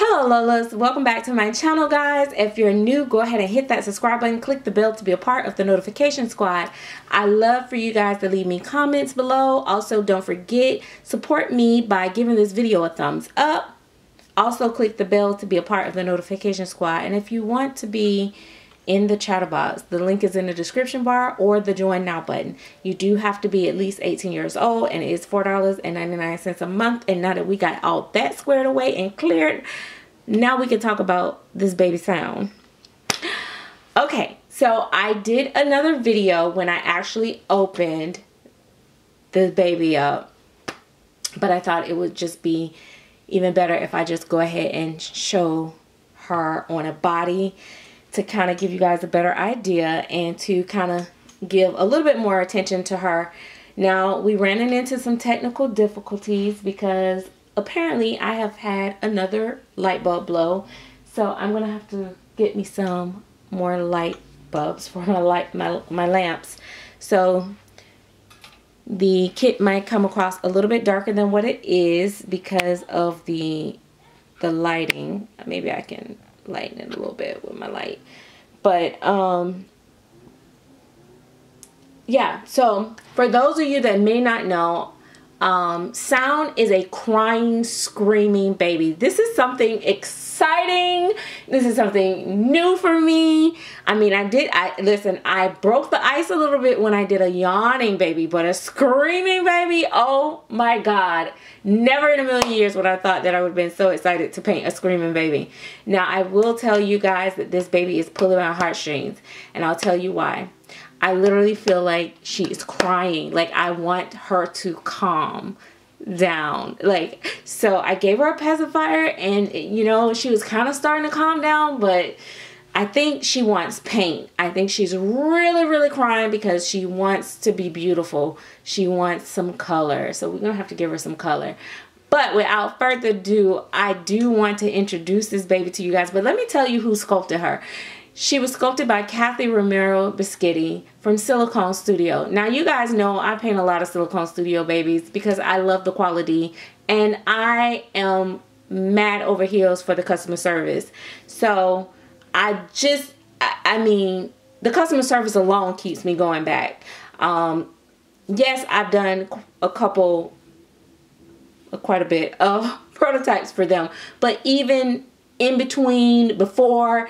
Hello Lolas, welcome back to my channel guys. If you're new, go ahead and hit that subscribe button, click the bell to be a part of the notification squad. I love for you guys to leave me comments below. Also, don't forget, support me by giving this video a thumbs up. Also, click the bell to be a part of the notification squad. And if you want to be in the chatterbox. The link is in the description bar or the join now button. You do have to be at least 18 years old and it is $4.99 a month. And now that we got all that squared away and cleared, now we can talk about this baby sound. Okay, so I did another video when I actually opened the baby up. But I thought it would just be even better if I just go ahead and show her on a body to kind of give you guys a better idea and to kind of give a little bit more attention to her. Now, we ran into some technical difficulties because apparently I have had another light bulb blow. So I'm going to have to get me some more light bulbs for my light my, my lamps. So the kit might come across a little bit darker than what it is because of the the lighting. Maybe I can lighten it a little bit with my light. But um yeah, so for those of you that may not know, um, Sound is a crying, screaming baby. This is something exciting. This is something new for me. I mean, I did, I listen, I broke the ice a little bit when I did a yawning baby, but a screaming baby, oh my God. Never in a million years would I thought that I would have been so excited to paint a screaming baby. Now, I will tell you guys that this baby is pulling my heartstrings, and I'll tell you why. I literally feel like she is crying. Like I want her to calm down. Like so I gave her a pacifier and you know, she was kind of starting to calm down, but I think she wants paint. I think she's really, really crying because she wants to be beautiful. She wants some color. So we're going to have to give her some color. But without further ado, I do want to introduce this baby to you guys. But let me tell you who sculpted her. She was sculpted by Kathy Romero Biscuiti from Silicone Studio. Now, you guys know I paint a lot of Silicone Studio babies because I love the quality and I am mad over heels for the customer service. So, I just, I, I mean, the customer service alone keeps me going back. Um, yes, I've done a couple, quite a bit of prototypes for them, but even in between, before,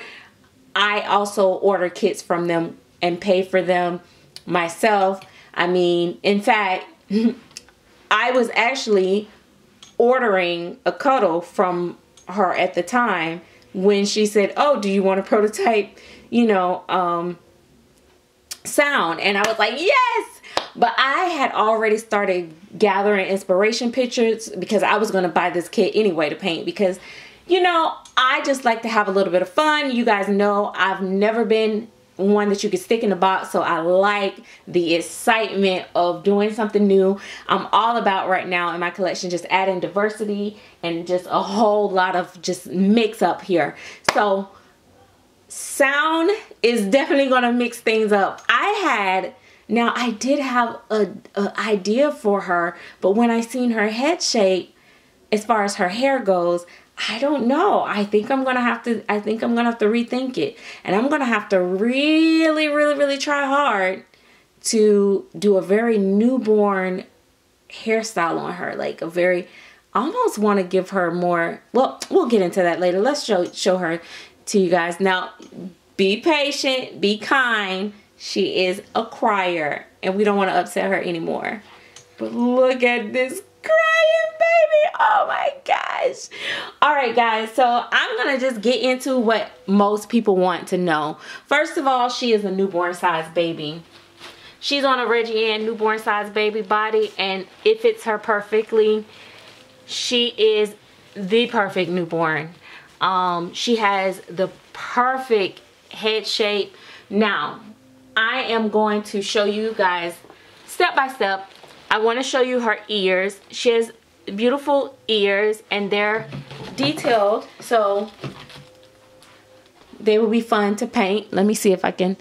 I also order kits from them and pay for them myself. I mean, in fact, I was actually ordering a cuddle from her at the time when she said, "Oh, do you want a prototype?" You know, um, sound, and I was like, "Yes." But I had already started gathering inspiration pictures because I was going to buy this kit anyway to paint because you know, I just like to have a little bit of fun. You guys know I've never been one that you can stick in a box. So I like the excitement of doing something new. I'm all about right now in my collection just adding diversity and just a whole lot of just mix up here. So sound is definitely gonna mix things up. I had now I did have a, a idea for her but when I seen her head shape as far as her hair goes I don't know. I think I'm gonna have to. I think I'm gonna have to rethink it, and I'm gonna have to really, really, really try hard to do a very newborn hairstyle on her, like a very. Almost want to give her more. Well, we'll get into that later. Let's show show her to you guys now. Be patient. Be kind. She is a crier, and we don't want to upset her anymore. But look at this baby. Oh my gosh. All right, guys. So I'm going to just get into what most people want to know. First of all, she is a newborn size baby. She's on a Reggie Ann newborn size baby body and it fits her perfectly. She is the perfect newborn. Um, she has the perfect head shape. Now, I am going to show you guys step by step I want to show you her ears. She has beautiful ears and they're detailed. So they will be fun to paint. Let me see if I can.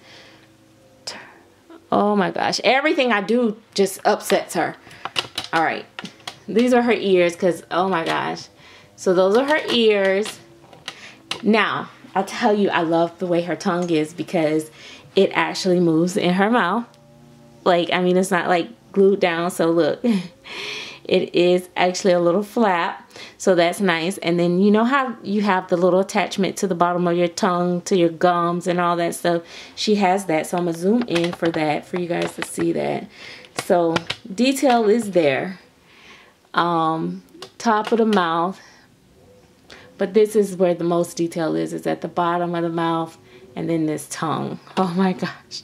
Oh my gosh. Everything I do just upsets her. All right. These are her ears because, oh my gosh. So those are her ears. Now, I'll tell you, I love the way her tongue is because it actually moves in her mouth. Like, I mean, it's not like glued down. So look, it is actually a little flap. So that's nice. And then you know how you have the little attachment to the bottom of your tongue, to your gums and all that stuff. She has that. So I'm to zoom in for that for you guys to see that. So detail is there. Um, top of the mouth. But this is where the most detail is. is at the bottom of the mouth and then this tongue. Oh my gosh.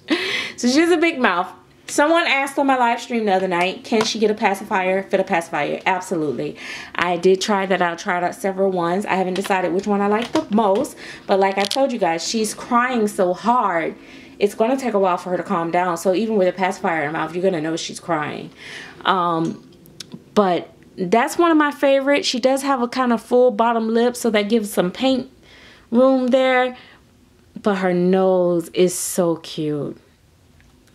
So she has a big mouth. Someone asked on my live stream the other night, can she get a pacifier, fit a pacifier? Absolutely. I did try that out, tried out several ones. I haven't decided which one I like the most. But like I told you guys, she's crying so hard. It's going to take a while for her to calm down. So even with a pacifier in her mouth, you're going to know she's crying. Um, but that's one of my favorites. She does have a kind of full bottom lip, so that gives some paint room there. But her nose is so cute.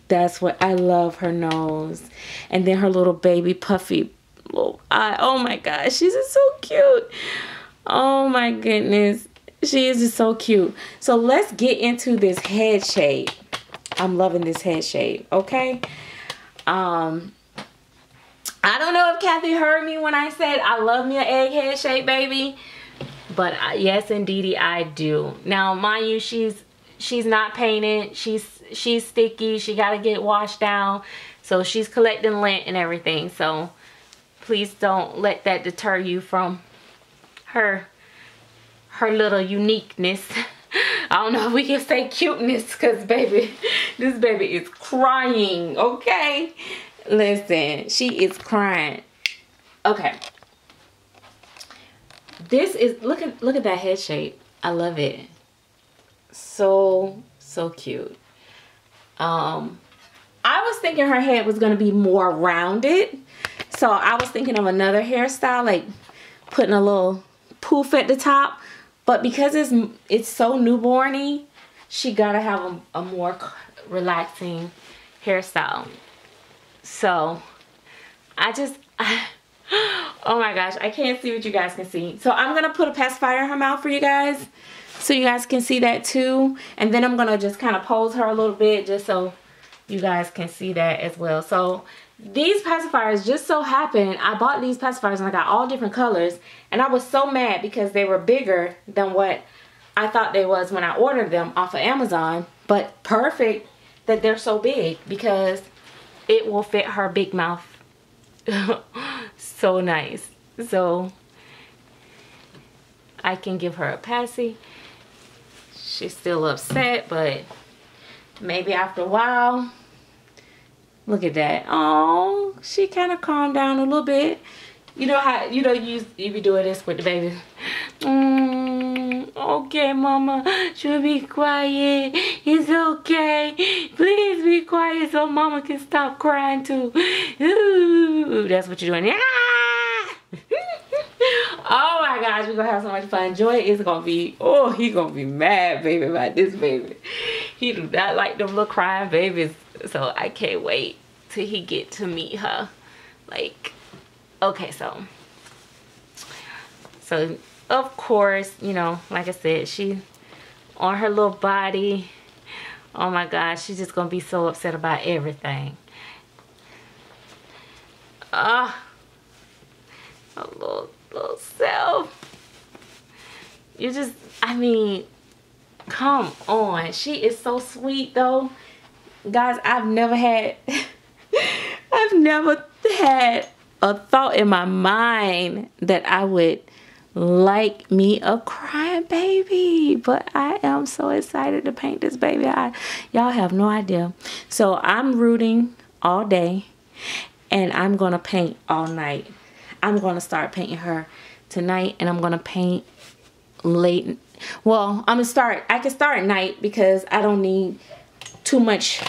That's what I love her nose. And then her little baby puffy little eye. Oh my gosh, she's just so cute. Oh my goodness. She is just so cute. So let's get into this head shape. I'm loving this head shape, okay? Um, I don't know if Kathy heard me when I said I love me an egg head shape, baby. But yes, indeedy, I do. Now, mind you, she's she's not painted. She's she's sticky. She got to get washed down. So she's collecting lint and everything. So please don't let that deter you from her her little uniqueness. I don't know if we can say cuteness because baby, this baby is crying, okay? Listen, she is crying. Okay. This is, look at, look at that head shape. I love it. So, so cute. Um, I was thinking her head was going to be more rounded. So I was thinking of another hairstyle, like putting a little poof at the top. But because it's it's so newborny, she got to have a, a more relaxing hairstyle. So I just, I, oh my gosh, I can't see what you guys can see. So I'm going to put a pacifier in her mouth for you guys so you guys can see that too. And then I'm going to just kind of pose her a little bit just so you guys can see that as well. So these pacifiers just so happened, I bought these pacifiers and I got all different colors. And I was so mad because they were bigger than what I thought they was when I ordered them off of Amazon. But perfect that they're so big because it will fit her big mouth. so nice. So I can give her a passy she's still upset, but maybe after a while, look at that. Oh, she kind of calmed down a little bit. You know how, you know, you, you be doing this with the baby. Mm, okay, mama, should be quiet. It's okay. Please be quiet so mama can stop crying too. Ooh, that's what you're doing. Ah! Oh my gosh, we're gonna have so much fun. Joy is gonna be, oh, he gonna be mad, baby, about this baby. He do not like them little crying babies. So I can't wait till he get to meet her. Like, okay, so. So, of course, you know, like I said, she on her little body. Oh my gosh, she's just gonna be so upset about everything. Ah. A little little self. You just, I mean, come on. She is so sweet though. Guys, I've never had, I've never had a thought in my mind that I would like me a crying baby but i am so excited to paint this baby i y'all have no idea so i'm rooting all day and i'm gonna paint all night I'm going to start painting her tonight and I'm going to paint late. Well, I'm going to start. I can start at night because I don't need too much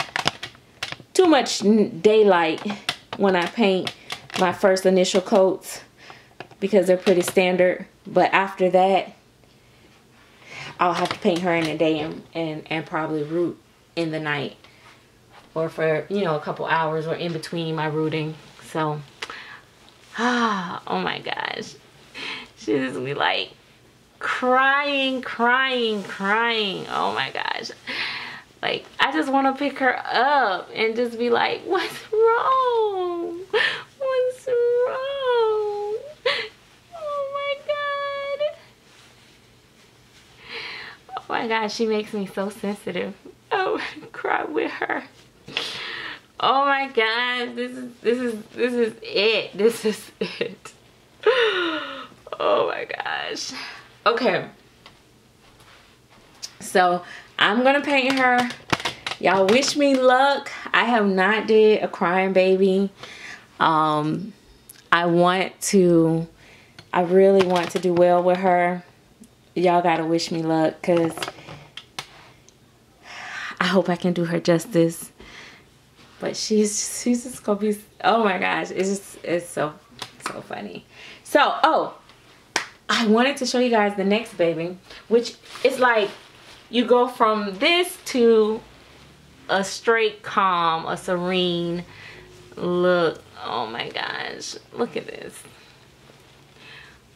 too much daylight when I paint my first initial coats because they're pretty standard. But after that, I'll have to paint her in the day and, and, and probably root in the night or for, you know, a couple hours or in between my rooting. So Ah, oh my gosh. She just be like, crying, crying, crying. Oh my gosh. Like, I just want to pick her up and just be like, what's wrong? What's wrong? Oh my God. Oh my gosh, she makes me so sensitive. Oh, cry with her. Oh my gosh, this is, this is, this is it. This is it. Oh my gosh. Okay. So I'm gonna paint her. Y'all wish me luck. I have not did a crying baby. Um, I want to, I really want to do well with her. Y'all gotta wish me luck because I hope I can do her justice. But she's she's just gonna be oh my gosh, it's just it's so so funny. So oh I wanted to show you guys the next baby, which is like you go from this to a straight calm, a serene look. Oh my gosh, look at this.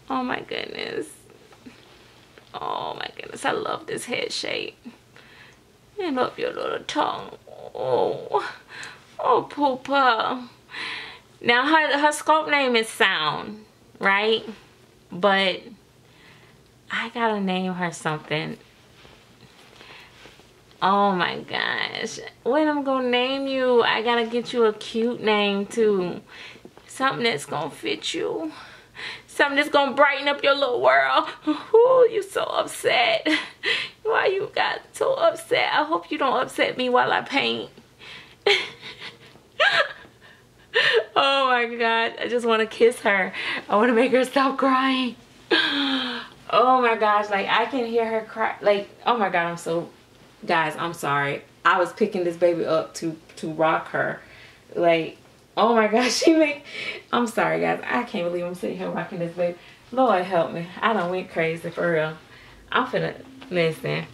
Oh my goodness. Oh my goodness, I love this head shape. And up your little tongue. Oh, oh poopa. Now her, her sculpt name is Sound, right? But I gotta name her something. Oh my gosh. When I'm gonna name you, I gotta get you a cute name too. Something that's gonna fit you. Something that's gonna brighten up your little world. Ooh, you so upset. Why you got so upset? I hope you don't upset me while I paint. oh my god. I just wanna kiss her. I wanna make her stop crying. oh my gosh, like I can hear her cry. Like, oh my god, I'm so guys i'm sorry i was picking this baby up to to rock her like oh my gosh she make i'm sorry guys i can't believe i'm sitting here rocking this baby lord help me i don't went crazy for real i'm finna listen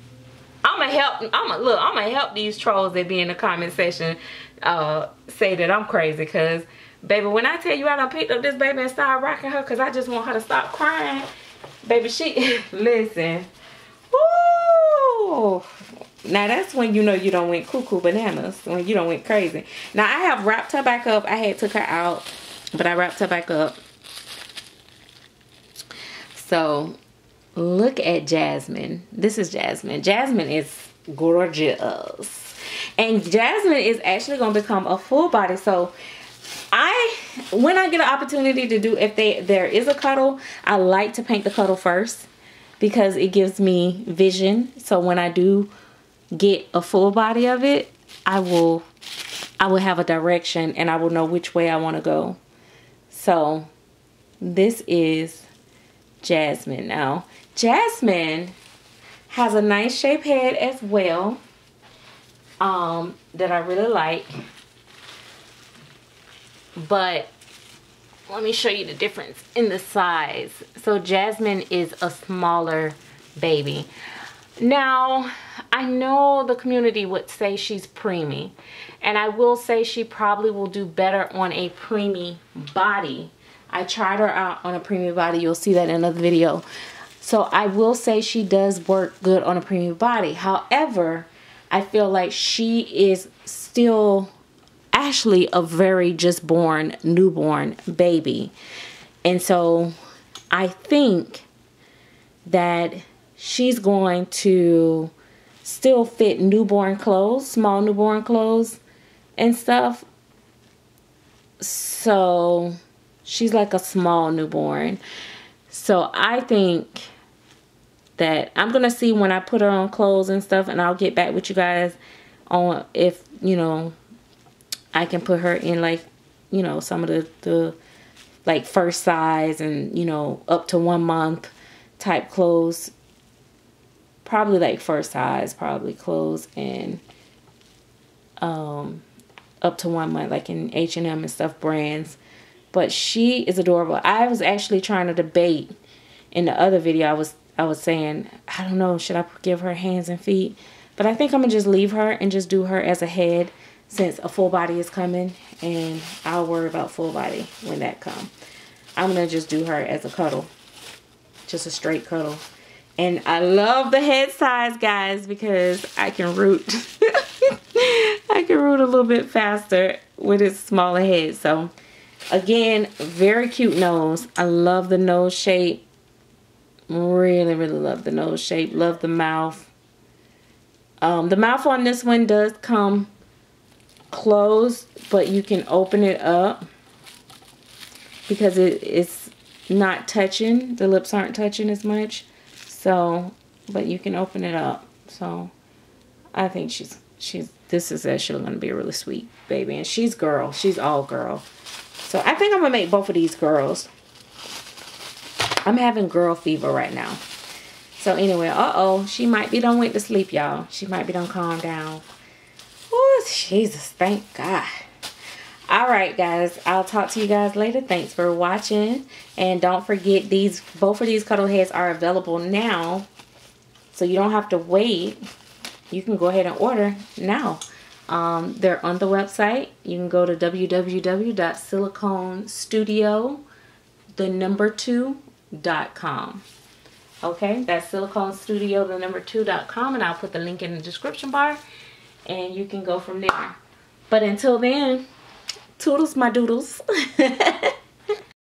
i'm gonna help i'm gonna look i'm gonna help these trolls that be in the comment section uh say that i'm crazy because baby when i tell you i done picked up this baby and started rocking her because i just want her to stop crying baby she listen Woo! Now that's when you know you don't went cuckoo bananas, when you don't went crazy. Now I have wrapped her back up. I had took her out, but I wrapped her back up. So look at Jasmine. This is Jasmine. Jasmine is gorgeous. And Jasmine is actually going to become a full body. So when I get an opportunity to do, if they there is a cuddle, I like to paint the cuddle first because it gives me vision. So when I do get a full body of it, I will I will have a direction and I will know which way I want to go. So this is Jasmine now. Jasmine has a nice shape head as well um, that I really like. But let me show you the difference in the size. So Jasmine is a smaller baby. Now, I know the community would say she's preemie. And I will say she probably will do better on a preemie body. I tried her out on a preemie body. You'll see that in another video. So I will say she does work good on a preemie body. However, I feel like she is still actually a very just born newborn baby. And so I think that she's going to still fit newborn clothes, small newborn clothes and stuff. So she's like a small newborn. So I think that I'm going to see when I put her on clothes and stuff and I'll get back with you guys on if, you know, I can put her in like, you know, some of the, the like first size and, you know, up to one month type clothes. Probably like first size probably clothes and um up to one month like in H&M and stuff brands. But she is adorable. I was actually trying to debate in the other video I was I was saying I don't know should I give her hands and feet? But I think I'm gonna just leave her and just do her as a head since a full body is coming and I'll worry about full body when that come I'm gonna just do her as a cuddle just a straight cuddle And I love the head size, guys, because I can root. I can root a little bit faster with its smaller head. So, again, very cute nose. I love the nose shape. Really, really love the nose shape. Love the mouth. Um, the mouth on this one does come closed, but you can open it up because it, it's not touching. The lips aren't touching as much. So, but you can open it up. So, I think she's, she's, this is actually going to be a really sweet baby. And she's girl. She's all girl. So, I think I'm going to make both of these girls. I'm having girl fever right now. So, anyway, uh-oh. She might be done went to sleep, y'all. She might be done calm down. Jesus. Thank God. All right guys i'll talk to you guys later. Thanks for watching. And don't forget these both of these cuddle heads are available now. So you don't have to wait. You can go ahead and order now. Um, they're on the website. You can go to www.siliconestudio the number two dot com. Okay that's siliconestudio the number and i'll put the link in the description bar and you can go from there but until then Toodles, my doodles.